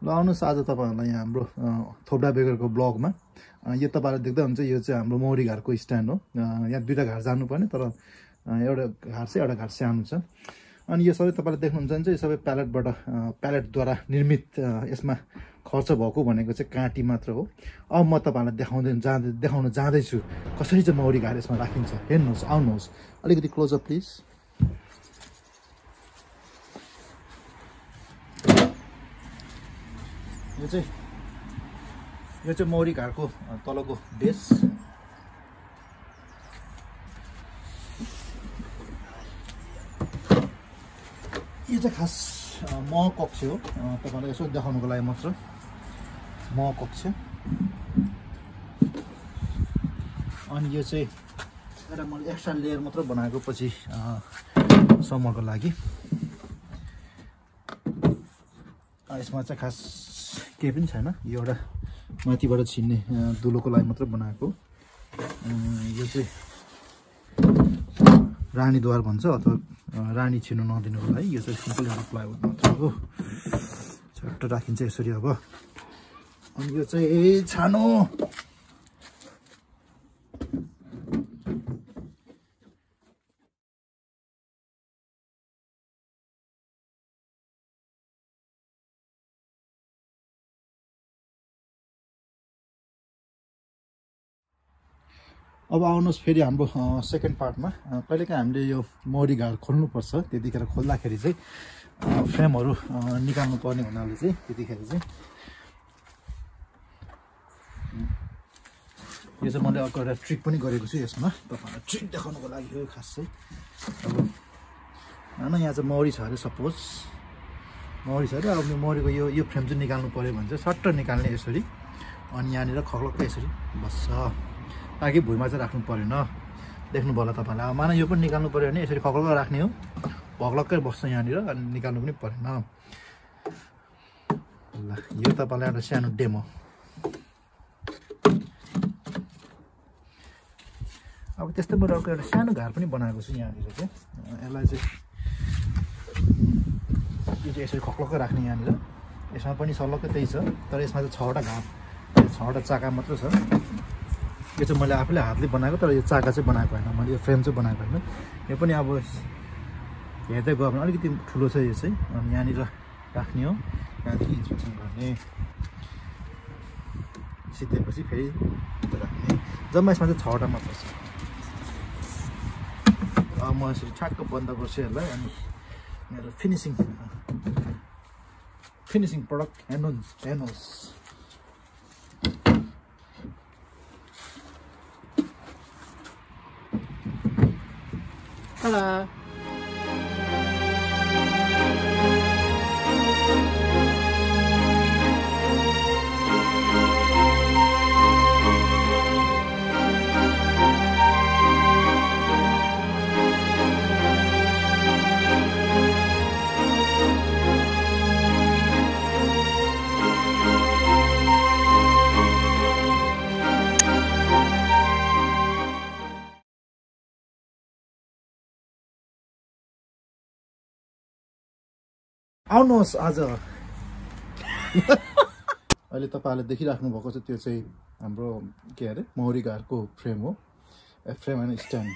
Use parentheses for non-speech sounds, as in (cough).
ल आउनुहोस् आज तपाईँहरूलाई यहाँ हाम्रो थोप्डा बेगरको ब्लगमा। यो तपाईँहरूले देख्दै हुन्छ यो चाहिँ हाम्रो मौरी घाटको स्ट्यान्ड हो। यहाँ दुइटा घाट जानुपर्ने तर एउटा घाट चाहिँ एउटा घाट सानो छ। अनि यो सबै तपाईँले देख्नुहुन्छ भने चाहिँ यो सबै प्यालेटबाट प्यालेटद्वारा निर्मित यसमा खर्च भएको भनेको चाहिँ काँटी मात्र हो। अब म तपाईँहरूलाई देखाउँदै जाँदै देखाउन जाँदैछु कसरी चाहिँ मौरी घाट यसमा राखिन्छ। हेर्नुहोस् आउनुहोस्। अलिकति क्लोजअप प्लिज यो चाहिँ यो चाहिँ मौरी घाटको अ, तलको बेस यो चाहिँ खास मह कक्ष हो। तपाईँलाई यसो देखाउनुको लागि मात्र। मह कक्ष अनि यो चाहिँ एउटा मैले एक्स्ट्रा लेयर मात्र बनाएको पछि अ, समूहको लागि। यसमा चाहिँ खास केही पनि छैन। यो एउटा माथिबाट छिन्ने दुलोको लागि मात्र बनाएको। यो चाहिँ रानीद्वार भन्छ अथवा रानी छिर्नु नदिनुको लागि यो चाहिँ सिम्पल एउटा प्लाइवुड मात्र हो। झट्ट राखिन्छ यसरी अब। अनि यो चाहिँ छानो अब आउनुहोस् फेरि हाम्रो सेकेन्ड पार्टमा कहिलेकाहीँ हामीले यो मौरी घाट खोल्नुपर्छ त्यतिखेर खोल्दाखेरि चाहिँ फ्रेमहरू निकाल्नु पर्ने हुनाले चाहिँ त्यतिखेर चाहिँ। यो चाहिँ मैले अर्को एउटा ट्रिक पनि गरेको छु यसमा। तपाईँहरूलाई ट्रिक देखाउनुको लागि हो खास चाहिँ। अब होइन यहाँ चाहिँ मौरी छ अरे सपोज मौरी छ अरे अब मौरीको यो यो फ्रेम चाहिँ निकाल्नु पऱ्यो भने चाहिँ सट्ट निकाल्ने यसरी। अनि यहाँनिर खक्लक्कै यसरी। बस्छ। ताकि भुइँमा चाहिँ राख्नु परेन देख्नु भयो होला तपाईँलाई। अब माना यो पनि निकाल्नु पऱ्यो भने यसरी खक्लक्क राख्ने हो। भक्लक्कै बस्छ यहाँनिर अनि निकाल्नु पनि परेन। ल यो तपाईँलाई एउटा सानो डेमो। अब त्यस्तै मैले अर्को एउटा सानो घार पनि बनाएको छु यहाँनिर चाहिँ। यसलाई चाहिँ यो चाहिँ यसरी खक्लक्क राख्ने यहाँनिर। यसमा पनि सल्लक्कै त्यही छ तर यसमा चाहिँ छवटा घाट छवटा चाका मात्र छ। यो चाहिँ मैले आफूले हातले बनाएको तर यो चाका चाहिँ बनाएको होइन। मैले यो फ्रेम चाहिँ बनाएको होइन। यो पनि अब हेर्दै गयो भने अलिकति ठुलो छ यो चाहिँ। अनि यहाँनिर राख्ने हो। त्यहाँदेखि इन्सपेक्सन गर्ने। सिद्धेपछि फेरि राख्ने। जम्मा यसमा चाहिँ छवटा मात्र छ। म यसरी ठ्याक्क बन्द गर्छु यसलाई। अनि मेरो फिनिसिङ फिनिसिङ प्रडक्ट हेर्नुहोस् हेर्नुहोस् Hello. आउनुहोस् आज। (laughs) अहिले तपाईँहरूले देखिराख्नु भएको छ त्यो चाहिँ हाम्रो के अरे मौरी घाटको फ्रेम हो। फ्रेम होइन स्ट्यान्ड।